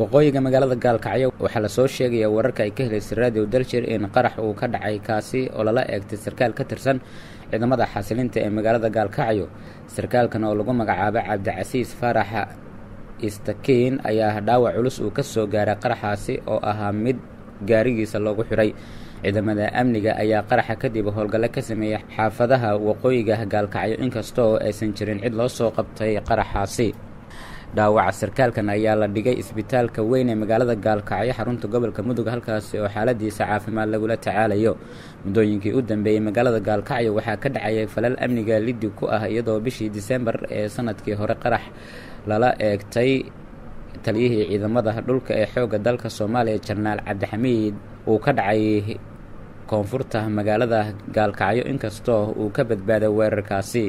waqooyiga magaalada gaalkacyo waxaa la soo sheegaya wararka ay ka helaysay radio daljir in qarax uu ka dhacay kaasi oo lala eegtay sarkaal ka tirsan ciidamada xasilinta ee magaalada gaalkacyo. Sarkaalkan oo lagu magacaabo cabdicasiis faaraxa istakiin ayaa dhaawac culus uu ka soo gaaray qaraxaasi oo ahaa mid gaarigiisa loogu xiray. Ciidamada amniga ayaa qaraxa kadib howlgalle ka sameeyay xaafadaha waqooyiga gaalkacyo inkastoo aysan jirin cid loo soo qabtay qaraxaasi dhaawaca sarkaalkan ayaa la dhigay isbitaalka weyn ee magaalada gaalkacyo xarunta gobolka mudug halkaasi oo xaaladiisa caafimaad lagula tacaalayo. Muddooyinkii u dambeeyey magaalada gaalkacyo waxaa ka dhacayay falal amniga liddi ku ah iyadoo bishii disembar ee sannadkii hore qarax lala eegtay taliyihii ciidamada dhulka ee xoogga dalka soomaaliya jenaraal cabdixamiid. Uu ka dhacay koonfurta magaalada gaalkacyo inkastoo uu ka badbaaday weerarkaasi